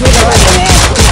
I